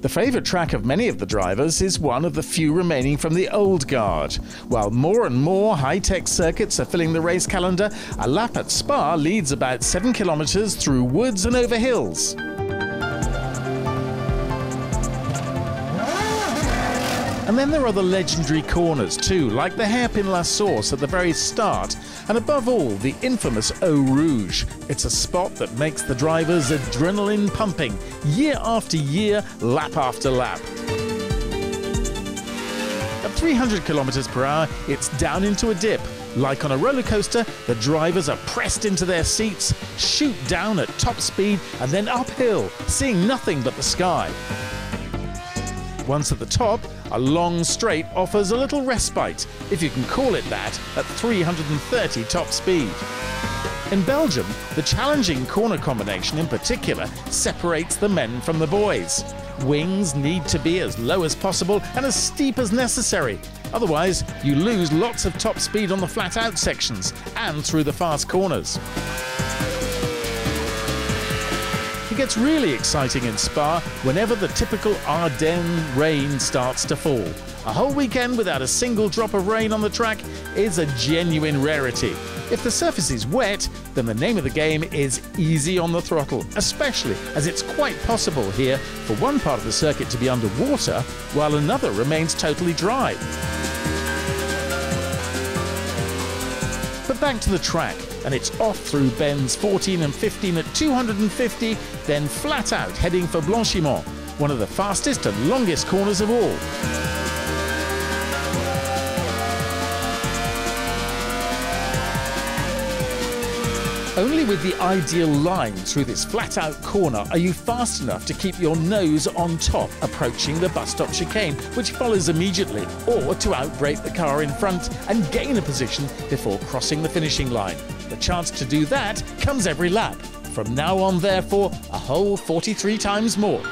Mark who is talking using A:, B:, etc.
A: The favourite track of many of the drivers is one of the few remaining from the old guard. While more and more high tech circuits are filling the race calendar, a lap at Spa leads about 7 kilometres through woods and over hills. And then there are the legendary corners too, like the hairpin La Source at the very start, and above all, the infamous Eau Rouge. It's a spot that makes the drivers adrenaline pumping, year after year, lap after lap. At 300 kilometers per hour, it's down into a dip. Like on a roller coaster, the drivers are pressed into their seats, shoot down at top speed, and then uphill, seeing nothing but the sky. Once at the top, a long straight offers a little respite, if you can call it that, at 330 top speed. In Belgium, the challenging corner combination in particular separates the men from the boys. Wings need to be as low as possible and as steep as necessary. Otherwise, you lose lots of top speed on the flat out sections and through the fast corners gets really exciting in Spa whenever the typical Ardennes rain starts to fall. A whole weekend without a single drop of rain on the track is a genuine rarity. If the surface is wet, then the name of the game is easy on the throttle, especially as it's quite possible here for one part of the circuit to be underwater while another remains totally dry. But back to the track and it's off through bends 14 and 15 at 250, then flat out heading for Blanchimont, one of the fastest and longest corners of all. Only with the ideal line through this flat out corner are you fast enough to keep your nose on top approaching the bus stop chicane, which follows immediately, or to outbrake the car in front and gain a position before crossing the finishing line. The chance to do that comes every lap. From now on, therefore, a whole 43 times more.